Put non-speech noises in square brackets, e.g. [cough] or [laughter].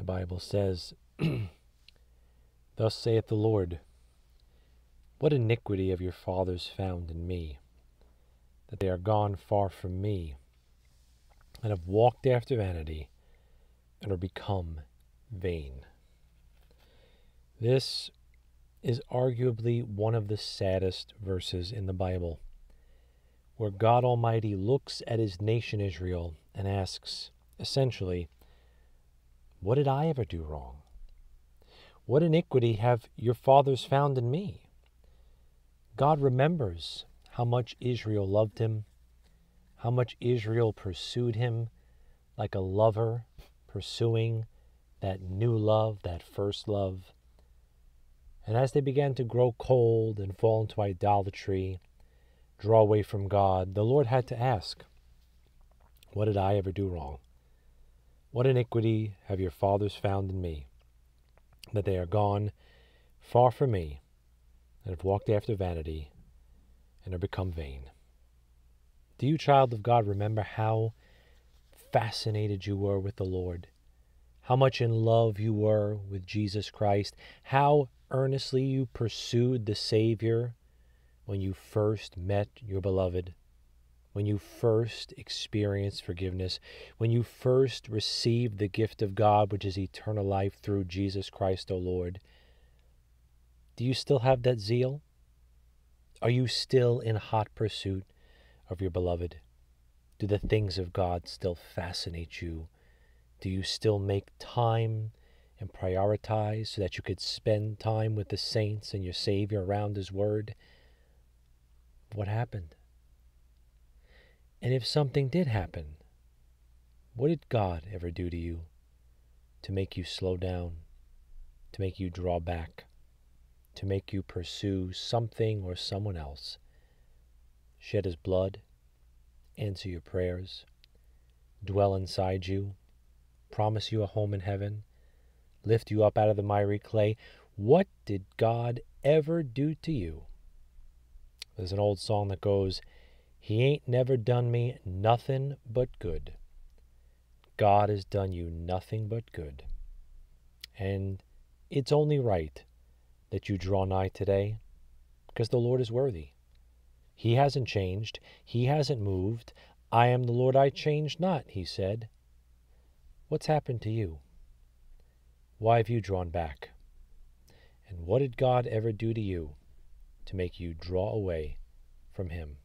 The Bible says, [clears throat] Thus saith the Lord, What iniquity have your fathers found in me, that they are gone far from me, and have walked after vanity, and are become vain. This is arguably one of the saddest verses in the Bible, where God Almighty looks at his nation Israel and asks, essentially, What did I ever do wrong? What iniquity have your fathers found in me? God remembers how much Israel loved him, how much Israel pursued him like a lover pursuing that new love, that first love. And as they began to grow cold and fall into idolatry, draw away from God, the Lord had to ask, What did I ever do wrong? What iniquity have your fathers found in me, that they are gone far from me, and have walked after vanity, and are become vain? Do you, child of God, remember how fascinated you were with the Lord? How much in love you were with Jesus Christ? How earnestly you pursued the Savior when you first met your beloved, when you first experienced forgiveness, when you first received the gift of God, which is eternal life through Jesus Christ, O Lord. Do you still have that zeal? Are you still in hot pursuit of your beloved? Do the things of God still fascinate you? Do you still make time and prioritize so that you could spend time with the saints and your Savior around His Word? What happened? And if something did happen, what did God ever do to you to make you slow down, to make you draw back, to make you pursue something or someone else? Shed His blood, answer your prayers, dwell inside you, promise you a home in heaven, lift you up out of the miry clay. What did God ever do to you? There's an old song that goes, He ain't never done me nothing but good. God has done you nothing but good. And it's only right that you draw nigh today because the Lord is worthy. He hasn't changed. He hasn't moved. I am the Lord, I change not, he said. What's happened to you? Why have you drawn back? And what did God ever do to you to make you draw away from Him?